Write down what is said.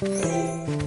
Música